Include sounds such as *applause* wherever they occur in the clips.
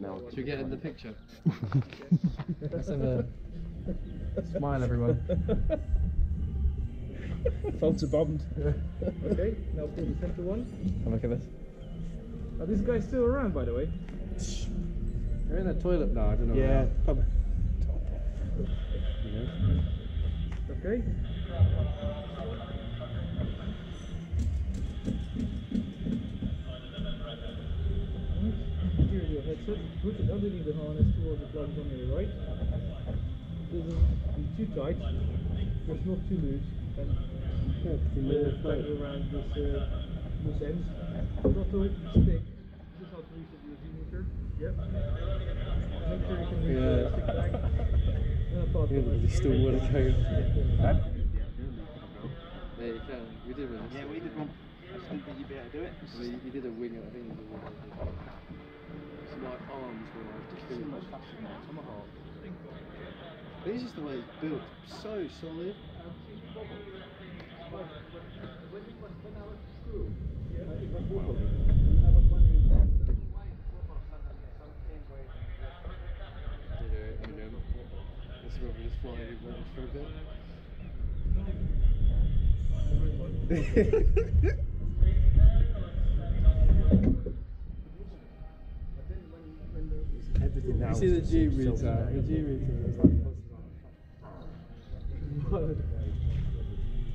No. Should we get in the picture? *laughs* Let's have a smile, everyone. *laughs* Photo bombed. Okay, now pull the center one. Have a look at this. Are these guys still around, by the way? They're in the toilet now. I don't know. Yeah, probably. Okay. Here's. Put it underneath the harness towards the plugs on your right. Doesn't be too tight, just not too loose. And uh, tighten around this uh, loose ends. Throttle stick. Just how to reset the motor. Yep. Make sure you can reach Yeah. the stick back. And apart from Yeah, that, you still wanna go. Yeah. Yeah, you can. We did one. Yeah, we did one. I just didn't think you'd be able to do it. We, you did a wing. I think you did a wing. So my arms were like So much killing. faster tomahawk. But it's just the way it's built. So solid. This is we just fly over for a bit. *laughs* *laughs* Everything now. You see the G so meter, uh, the. G meter is like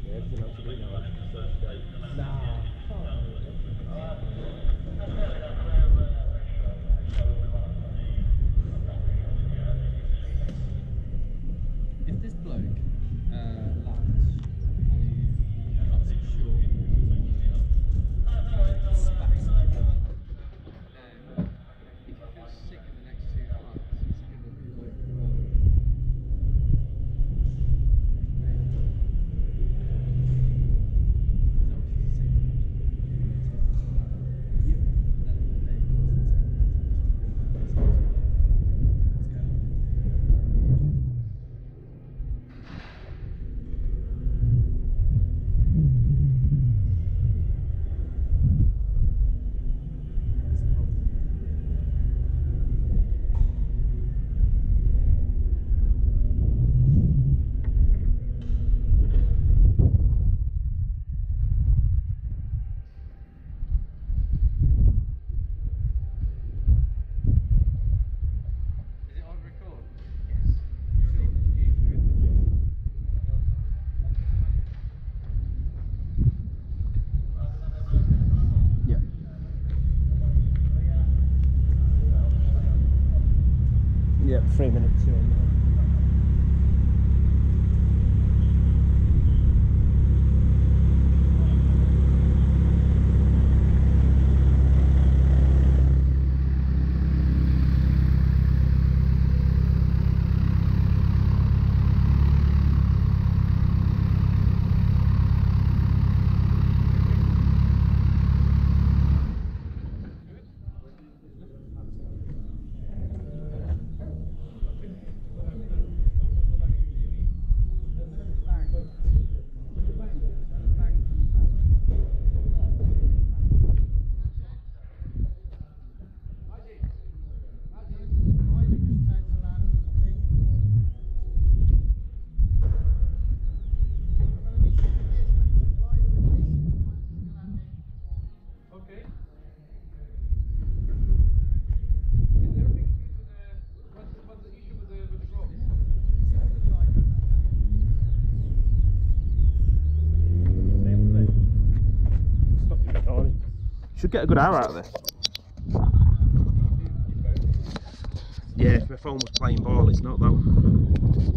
Yeah, everything else you do. Now is so Yeah, three minutes. On now. Okay. Is everything good with the, what's, the- what's the issue with the, with the rope? Stop your recording. Should get a good hour out of this. Yeah, if my phone was playing ball, it's not though.